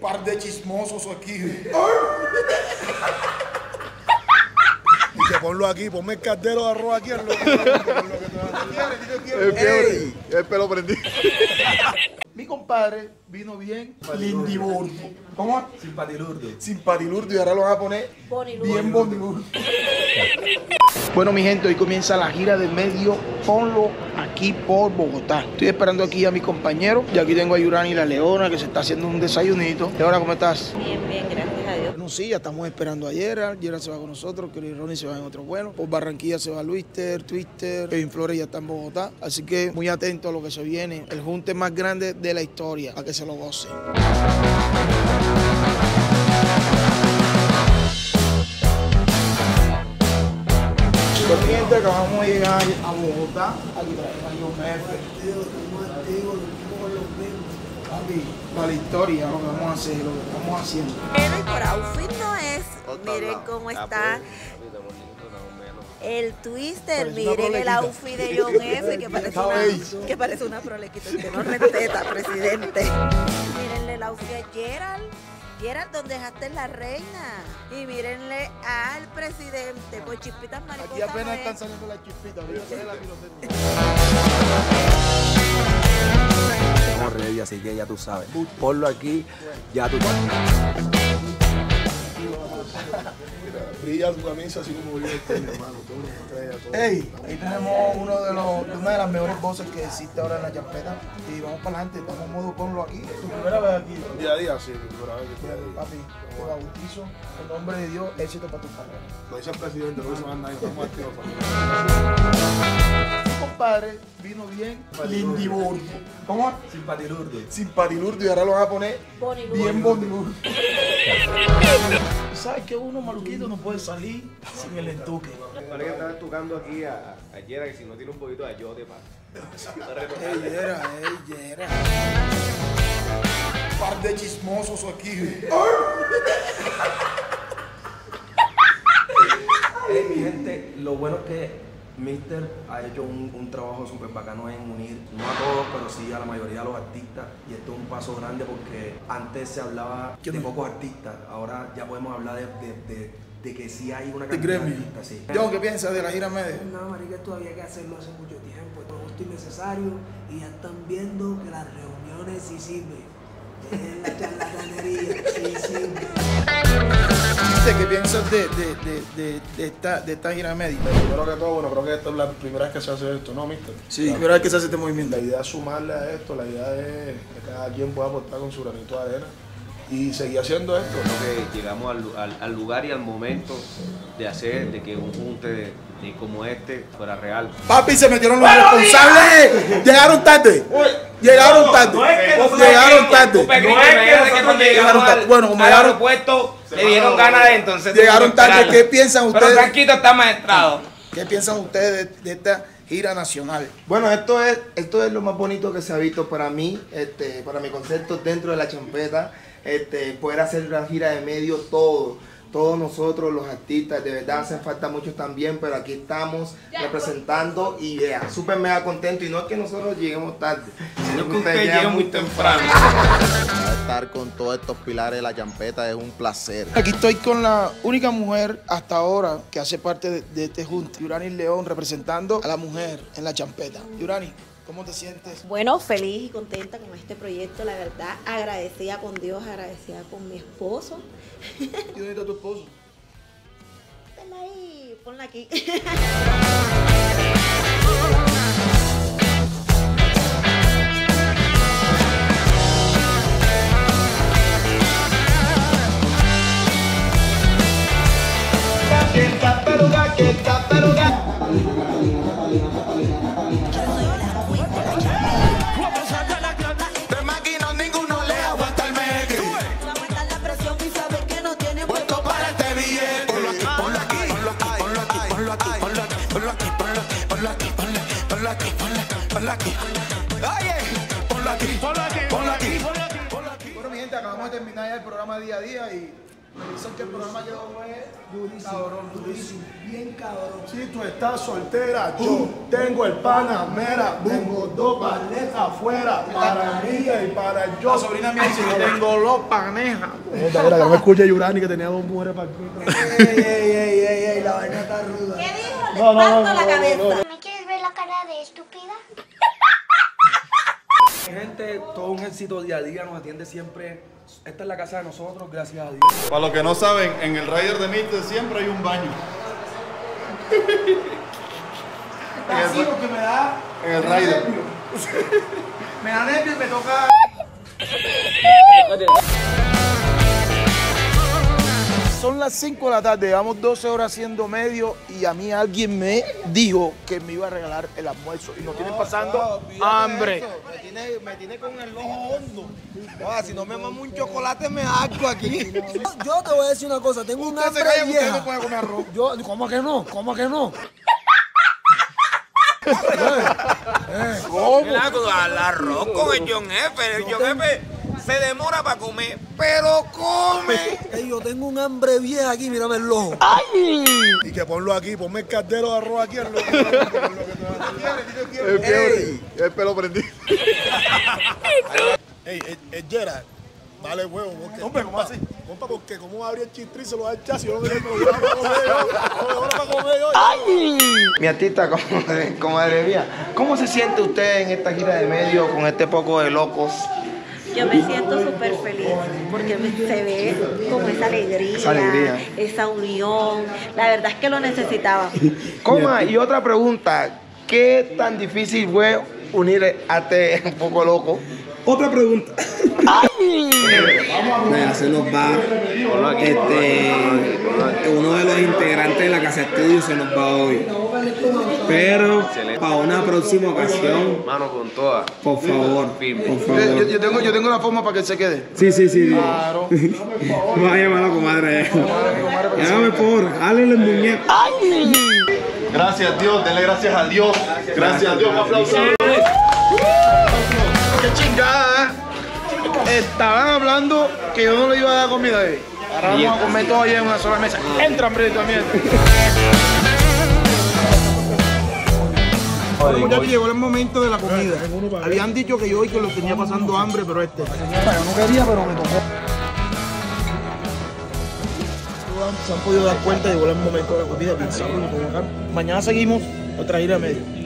Par de chismosos aquí. Y que ponlo aquí, ponme el caldero de arroz aquí. en lo- en lo que te va a hacer. Ey, El pelo prendido. Mi compadre vino bien lindiburdo. ¿Cómo? Simpatilurdo. Simpatilurdo y ahora lo van a poner Bonilurdo. bien bonilurdo. Bueno, mi gente, hoy comienza la gira de medio Ponlo aquí por Bogotá. Estoy esperando aquí a mi compañero y aquí tengo a Yurani la Leona que se está haciendo un desayunito. Leona, ¿cómo estás? Bien, bien, gracias a Dios. Bueno, sí, ya estamos esperando a Gerard. Gerard se va con nosotros, y Ronnie se van en otro vuelo. Por Barranquilla se va Luister, Twister, Kevin Flores ya está en Bogotá. Así que muy atento a lo que se viene. El junte más grande de la historia, a que se lo gocen. Mi gente, acabamos de llegar a Bogotá. A John F. Papi, para la historia, lo que vamos a hacer, lo que estamos haciendo. Pero y por outfit no es. Miren cómo está el twister. Miren el outfit de John F. Que parece una, que parece una prolequita. Que no respeta, presidente. Mírenle el outfit a Gerald. ¿Dónde dejaste la reina? Y mírenle al presidente. Pues chispitas Aquí mariposas. apenas no están es. saliendo las chispitas. Estamos ready, así que ya tú sabes. Ponlo aquí, ya tú sabes. Brilla tu camisa así como brilla el hermano. Todo lo. Ey, ahí tenemos uno de los, de una de las mejores voces que existe ahora en la champeta. Y vamos para adelante, estamos en modo ponlo aquí. Tu primera vez aquí. Día a día, sí, pero a ver que estoy. Papi, te bautizo en nombre de Dios, éxito para tu carrera. Lo dice el presidente, no dice nadie, estamos activos. familia. Mi compadre vino bien lindiburdo. ¿Cómo? Simpatilurdo. Simpatilurdo y ahora lo van a poner Bonilurdo. bien bonilurdo. ¿Sabes que uno maluquito no puede salir sin el entuque? Parece que estás tocando aquí a, a Yera, que si no tiene un poquito de ayote para. Ey, era, ey, era. Par de chismosos aquí. Hey, mi gente, lo bueno es que Mister ha hecho un, un trabajo súper bacano en unir, no a todos, pero sí a la mayoría de los artistas. Y esto es un paso grande porque antes se hablaba ¿Qué de pocos artistas, ahora ya podemos hablar de, de- de- de que sí hay una cantidad de artistas. Sí. John, ¿qué piensas de la gira media? No, marica, esto había que hacerlo hace mucho tiempo, es justo y necesario, y ya están viendo que las reuniones sí sirven. Dejen la charlatanería, sí sirven. ¿Qué piensas de, de, de, de, de esta, de esta gira media? Primero que todo, bueno, creo que esta es la primera vez que se hace esto, ¿no, mister? Sí, La- primera vez que se hace este movimiento. La idea es sumarle a esto, la idea es que cada quien pueda aportar con su granito de arena y seguir haciendo esto. Creo que llegamos al, al- al lugar y al momento de hacer de que un junte de, de como este fuera real. Papi, se metieron los responsables. Llegaron tarde. Llegaron tarde. Llegaron tarde. Llegaron tarde. Bueno, como llegaron, aeropuerto le dieron ganas de entonces. llegaron tarde, ¿qué piensan Pero ustedes? Franquito está maestrado. ¿Qué piensan ustedes de, de esta gira nacional? Bueno, esto es, esto es lo más bonito que se ha visto para mí, este, para mi concepto dentro de la champeta, este, poder hacer una gira de medio todo. Todos nosotros, los artistas, de verdad hacen falta muchos también, pero aquí estamos representando y yeah, súper mega contento. Y no es que nosotros lleguemos tarde, sino que ustedes llegan muy temprano. Estar con todos estos pilares de la champeta es un placer. Aquí estoy con la única mujer hasta ahora que hace parte de, de este junte, Yurani León, representando a la mujer en la champeta. Yurani, ¿cómo te sientes? Bueno, feliz y contenta con este proyecto, la verdad, agradecida con Dios, agradecida con mi esposo. ¿Y dónde está tu esposo? Ponla ahí, ponla aquí. ponlo aquí. Bueno, mi gente, acabamos de terminar ya el programa día a día y Dicen que el programa fue Durísimo, cabrón, durísimo, bien cabrón. Si tú estás soltera, yo tengo el Panamera, tengo dos paletas afuera para ella y para yo. La sobrina mía dice que tengo los panejas. Mira, mira, que no me escuche Yurani que tenía dos mujeres para Ey, ey, ey, ey, ey, la vaina está ruda. ¿Qué dijo? Le No, no, parto no, la no, cabeza. no, ¿Me quieres ver la cara de estúpida? Gente, todo un éxito día a día, nos atiende siempre. Esta es la casa de nosotros, gracias a Dios. Para los que no saben, en el Rider de Mister siempre hay un baño. Así porque me da. En el Rider. Me da nervios y me toca. Las 5 de la tarde, llevamos 12 horas haciendo medio y a mí alguien me dijo que me iba a regalar el almuerzo y nos tienen pasando hambre. Me tiene, me tiene con el ojo hondo. Ah, si no me mamo un chocolate, me hago aquí. Yo te voy a decir una cosa, tengo un se hambre usted vieja. no puede comer arroz. Yo, ¿cómo que no? ¿Cómo que no? ¿Cómo? Al arroz con el John F. El John F. se demora para comer, pero come. Ey, yo tengo un hambre vieja aquí, mírame el ojo. Y que ponlo aquí, ponme el caldero de arroz aquí en lo El pelo, el pelo prendido. Ey, el, el Gerard, vale huevo. Porque, Hombre, ¿cómo así? Compa, porque cómo abrir el chistri se lo da el chasis. Yo no que lo para comer yo. Para comer yo. Mi artista, comadre mía, ¿cómo se siente usted en esta gira de medio con este poco de locos? Yo me siento súper feliz porque se ve como esa alegría, Esa alegría. esa unión. La verdad es que lo necesitaba. Coma, y otra pregunta, ¿qué tan difícil fue unir a este un poco loco? Otra pregunta. Mira, se nos va. Este, uno de los integrantes de la casa estudio se nos va hoy. Pero para una próxima ocasión, Mano con toda. por favor, por Yo, favor. yo tengo, yo tengo la forma para que él se quede. Sí, sí, sí. Claro. Vamos a llamar a la comadre. Llámame por, háblele el muñeco. Gracias a Dios, denle gracias a Dios. Gracias a Dios, un aplauso. Qué chingada. ¿eh? Estaban hablando que yo no le iba a dar comida a él. Ahora vamos a comer todo ahí en una sola mesa. Entra, hambre también. Bueno, muchachos, llegó el momento de la comida. Habían dicho que yo hoy que los tenía pasando hambre, pero este. Yo no quería, pero me tocó. Se han podido dar cuenta, llegó el momento de la comida. Mañana seguimos otra gira de medio.